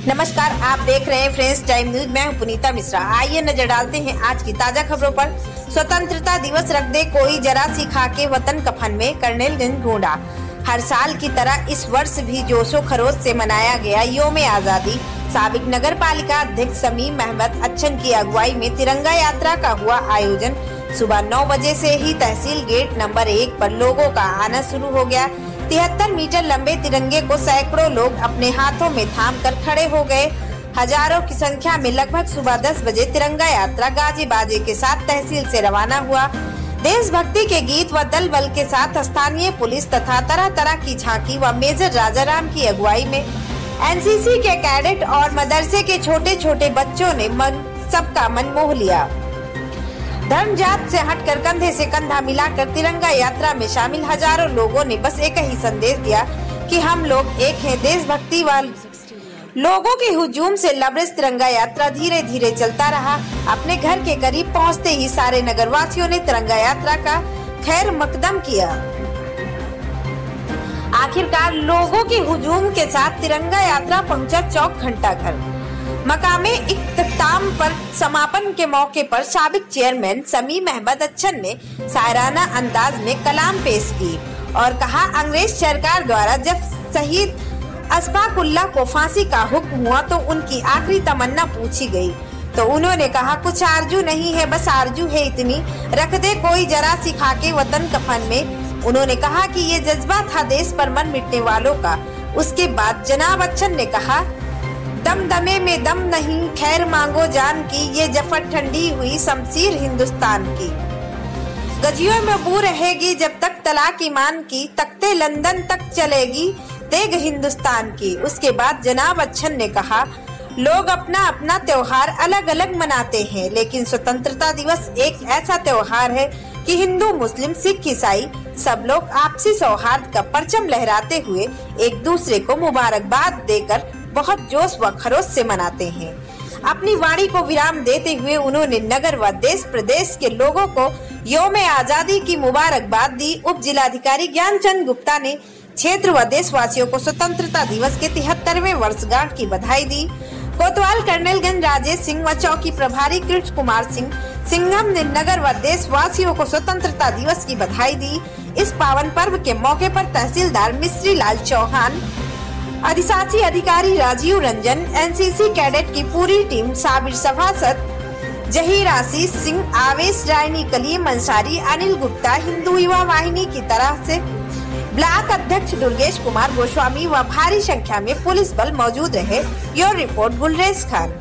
नमस्कार, आप देख रहे हैं फ्रेंड्स टाइम न्यूज़। मैं हूँ पुनीता मिश्रा। आइए नज़र डालते हैं आज की ताज़ा खबरों पर। स्वतंत्रता दिवस रख दे कोई जरा सी खा के वतन कफन में, कर्नल गंज ढूंढा हर साल की तरह इस वर्ष भी जोशो खरोश से मनाया गया योम आज़ादी। साबिक नगर पालिका अध्यक्ष समीम अहमद अच्छन की अगुवाई में तिरंगा यात्रा का हुआ आयोजन। सुबह नौ बजे से ही तहसील गेट नंबर एक पर लोगों का आना शुरू हो गया। तिहत्तर मीटर लंबे तिरंगे को सैकड़ों लोग अपने हाथों में थाम कर खड़े हो गए। हज़ारों की संख्या में लगभग सुबह 10 बजे तिरंगा यात्रा गाजी बाजे के साथ तहसील से रवाना हुआ। देशभक्ति के गीत व दल बल के साथ स्थानीय पुलिस तथा तरह तरह की झांकी व मेजर राजाराम की अगुवाई में एनसीसी के कैडेट और मदरसे के छोटे छोटे बच्चों ने मन, सबका मन मोह लिया। धर्म जात से हटकर कंधे से कंधा मिलाकर तिरंगा यात्रा में शामिल हज़ारों लोगों ने बस एक ही संदेश दिया कि हम लोग एक हैं देशभक्ति वाले। लोगों के हुजूम से लबरेज तिरंगा यात्रा धीरे धीरे चलता रहा। अपने घर के करीब पहुँचते ही सारे नगरवासियों ने तिरंगा यात्रा का खैर मकदम किया। आखिरकार लोगों के हुजूम के साथ तिरंगा यात्रा पहुँचा चौक घंटा घर मकामे इख्ताम पर समापन के मौके पर सबक चेयरमैन समीम अहमद अच्छन ने सायराना अंदाज में कलाम पेश की और कहा, अंग्रेज़ सरकार द्वारा जब शहीद असफाकुल्ला को फांसी का हुक्म हुआ तो उनकी आखिरी तमन्ना पूछी गई। तो उन्होंने कहा, कुछ आरज़ू नहीं है, बस आरज़ू है इतनी। रख दे कोई जरा सिखा के वतन कफन में। उन्होंने कहा कि ये जज्बा था देश पर मन मिटने वालों का। उसके बाद जनाब अच्छन ने कहा दम दमे में दम नहीं, खैर मांगो जान की, ये ज़फ़र ठंडी हुई शमशीर हिंदुस्तान की। गजियों में बू रहेगी जब तक तलाक ईमान की, तख्ते लंदन तक चलेगी तेग हिंदुस्तान की। उसके बाद जनाब अच्छन ने कहा, लोग अपना अपना त्योहार अलग अलग मनाते हैं, लेकिन स्वतंत्रता दिवस एक ऐसा त्योहार है कि हिंदू, मुस्लिम, सिख, ईसाई सब लोग आपसी सौहार्द का परचम लहराते हुए एक दूसरे को मुबारकबाद देकर बहुत जोश व खरोश से मनाते हैं। अपनी वाणी को विराम देते हुए उन्होंने नगर व देश प्रदेश के लोगों को योम आज़ादी की मुबारकबाद दी। उप जिलाधिकारी ज्ञानचंद गुप्ता ने क्षेत्र व देशवासियों को स्वतंत्रता दिवस के तिहत्तरवे वर्षगांठ की बधाई दी। कोतवाल कर्नलगंज राजेश सिंह व चौकी प्रभारी कृष्ण कुमार सिंह सिंघम ने नगर व देशवासियों को स्वतंत्रता दिवस की बधाई दी। इस पावन पर्व के मौके पर तहसीलदार मिश्री लाल चौहान अधिशासी अधिकारी राजीव रंजन, एनसीसी कैडेट की पूरी टीम, साबिर सभासद जहीर आशीष सिंह, आवेश रायनी, कलीम अंसारी, अनिल गुप्ता, हिंदू युवा वाहिनी की तरह से ब्लॉक अध्यक्ष दुर्गेश कुमार गोस्वामी व भारी संख्या में पुलिस बल मौजूद रहे। Your report, Gulrez Khan.